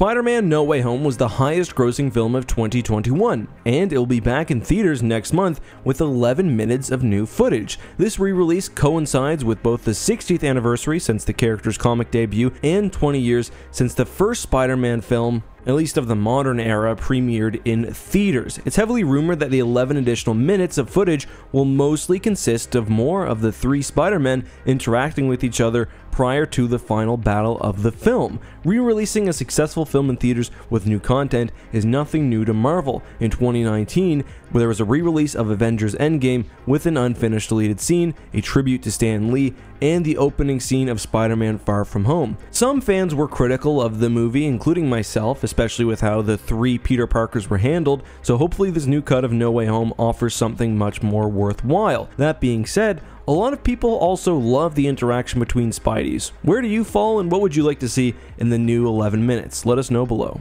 Spider-Man No Way Home was the highest grossing film of 2021, and it'll be back in theaters next month with 11 minutes of new footage. This re-release coincides with both the 60th anniversary since the character's comic debut and 20 years since the first Spider-Man film at least of the modern era, premiered in theaters. It's heavily rumored that the 11 additional minutes of footage will mostly consist of more of the three Spider-Men interacting with each other prior to the final battle of the film. Re-releasing a successful film in theaters with new content is nothing new to Marvel. In 2019, there was a re-release of Avengers Endgame with an unfinished deleted scene, a tribute to Stan Lee, and the opening scene of Spider-Man Far From Home. Some fans were critical of the movie, including myself, especially with how the three Peter Parkers were handled, so hopefully this new cut of No Way Home offers something much more worthwhile. That being said, a lot of people also love the interaction between Spideys. Where do you fall and what would you like to see in the new 11 minutes? Let us know below.